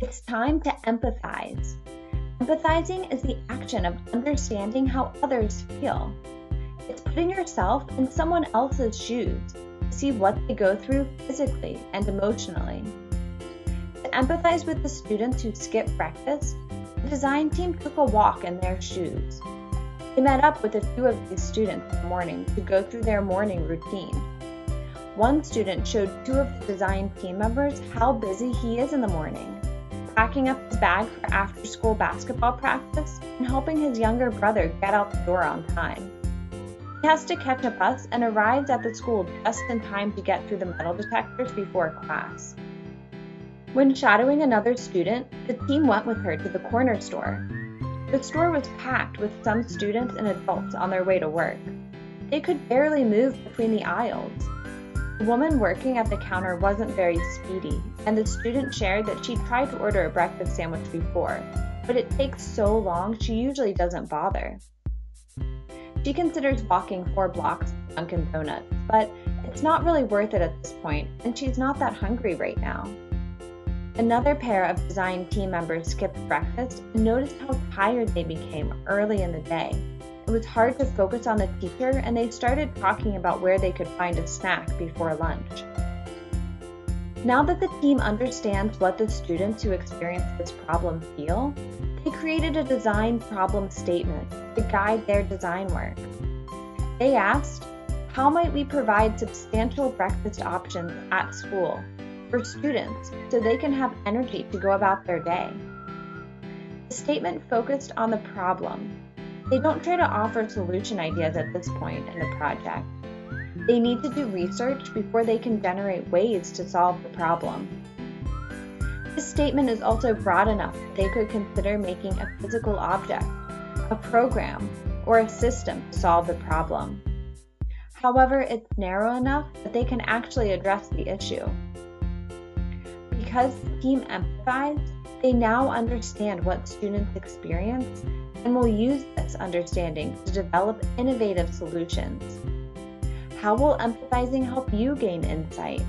It's time to empathize. Empathizing is the action of understanding how others feel. It's putting yourself in someone else's shoes to see what they go through physically and emotionally. To empathize with the students who skip breakfast, the design team took a walk in their shoes. They met up with a few of these students in the morning to go through their morning routine. One student showed two of the design team members how busy he is in the morning, packing up his bag for after school basketball practice and helping his younger brother get out the door on time. He has to catch a bus and arrives at the school just in time to get through the metal detectors before class. When shadowing another student, the team went with her to the corner store the store was packed with some students and adults on their way to work. They could barely move between the aisles. The woman working at the counter wasn't very speedy, and the student shared that she tried to order a breakfast sandwich before, but it takes so long she usually doesn't bother. She considers walking four blocks to Dunkin' Donuts, but it's not really worth it at this point, and she's not that hungry right now. Another pair of design team members skipped breakfast and noticed how tired they became early in the day. It was hard to focus on the teacher, and they started talking about where they could find a snack before lunch. Now that the team understands what the students who experience this problem feel, they created a design problem statement to guide their design work. They asked, How might we provide substantial breakfast options at school for students so they can have energy to go about their day. The statement focused on the problem. They don't try to offer solution ideas at this point in the project. They need to do research before they can generate ways to solve the problem. This statement is also broad enough that they could consider making a physical object, a program, or a system to solve the problem. However, it's narrow enough that they can actually address the issue. Because the team empathized, they now understand what students experience and will use this understanding to develop innovative solutions. How will empathizing help you gain insight?